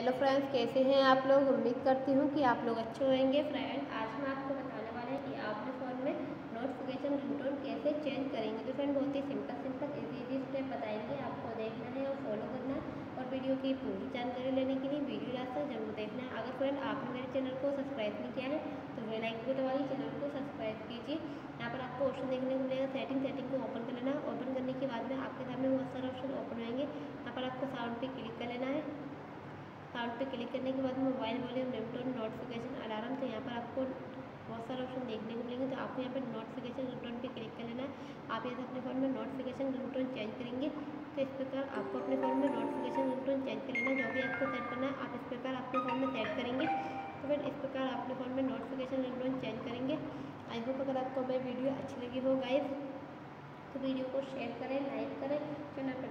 Hello friends कैसे हैं आप लोग? उम्मीद करती हूँ कि आप लोग अच्छे होंगे। फ्रेंड आज हम आपको बताने वाले हैं कि आप अपने फ़ोन में नोटिफिकेशन रिंगटोन कैसे चेंज करेंगे। तो फ्रेंड बहुत ही simple simple easy easy step बताएँगे। आपको देखना है और फॉलो करना है और वीडियो की पूरी जानकारी लेने के लिए वीडियो तक ज़रूर देखना है। अगर फ्रेंड आपने मेरे चैनल को सब्सक्राइब नहीं किया है तो वे लाइक दबाइए चैनल को सब्सक्राइब कीजिए। यहाँ पर आपको ऑप्शन देखने को मिलेगा सेटिंग सेटिंग को ओपन कर लेना ओपन करने के बाद में आपके सामने बहुत सारे ऑप्शन ओपन होंगे यहाँ पर आपको साउंड पे क्लिक कर पे क्लिक करने के बाद mobile volume ringtone notification alarm तो यहाँ पर आपको बहुत सारे ऑप्शन देखने को मिलेंगे तो आपको यहाँ पर नोटिफिकेशन रिंगटोन पे क्लिक कर लेना है। आप यहाँ से अपने फ़ोन में नोटिफिकेशन रिंगटोन चेंज करेंगे तो इस प्रकार आपको अपने फ़ोन में नोटिफिकेशन रिंगटोन चेंज कर लेना जो भी आपको सेट करना है, आप इस प्रकार अपने फ़ोन में सेट करेंगे। तो फिर इस प्रकार अपने फ़ोन में नोटिफिकेशन रिंगटोन चेंज करेंगे। आई होप अगर आपको मेरी वीडियो अच्छी लगी हो गाइस तो वीडियो को शेयर करें लाइक करें चैनल पर